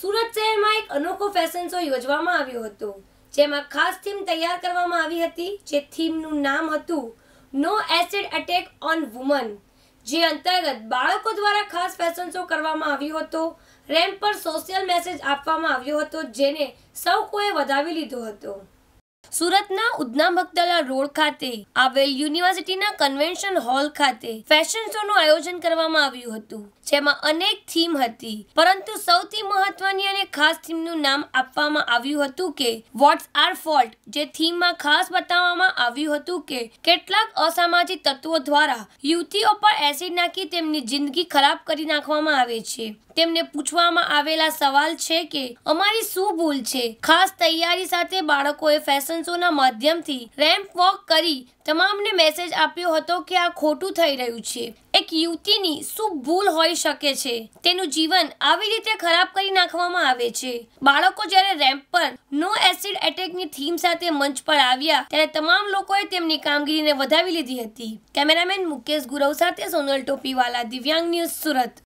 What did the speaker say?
સુરત શહેરમાં એક અનોખો ફેશન શો યોજવામાં આવ્યો હતો. જેમાં ખાસ થીમ તૈયાર કરવામાં આવી હતી, જે થીમનું નામ હતું no acid attack on woman જે અંતર્ગત બાળકો દ્વારા ખાસ ફેશન શો કરવામાં આવ્યો હતો. રેમ્પ પર સોશિયલ મેસેજ આપવામાં આવ્યો હતો, જેને સૌ કોઈએ વધાવી લીધો હતો. સુરતના ઉધના મગદલા રોડ ખાતે આવેલ યુનિવર્સિટીના કન્વેન્શન હોલ ખાતે ફેશન શોનું આયોજન કરવામાં આવ્યું હતું, જેમાં અનેક થીમ હતી. પરંતુ સૌથી મહત્વની અને ખાસ થીમનું નામ આપવામાં આવ્યું હતું કે વોટ્સ આર ફોલ્ટ જે થીમમાં ખાસ બતાવવામાં આવ્યું હતું કે, કેટલાક અસામાજિક તત્વો દ્વારા યુવતીઓ પર એસિડ નાખી તેમની જિંદગી ખરાબ કરી નાખવામાં આવે છે. તેમને પૂછવામાં આવેલા સવાલ છે કે, અમારી શું ભૂલ છે? ખાસ તૈયારી સાથે બાળકોએ ફેશન શોના માધ્યમથી રેમ્પ વોક કરી તમામને મેસેજ આપ્યો હતો કે આ ખોટું થઈ રહ્યું છે. એક યુવતીની શું ભૂલ હોઈ શકે છે? તેનું જીવન આવી રીતે ખરાબ કરી નાખવામાં આવે છે. બાળકો જ્યારે રેમ્પ પર નો એસિડ એટેકની થીમ સાથે મંચ પર આવ્યા, ત્યારે તમામ લોકોએ તેમની કામગીરીને વધાવી લીધી હતી. કેમેરામેન મુકેશ ગુરવ સાથે સોનલ ટોપીવાલા, દિવ્યાંગ ન્યૂઝ સુરત.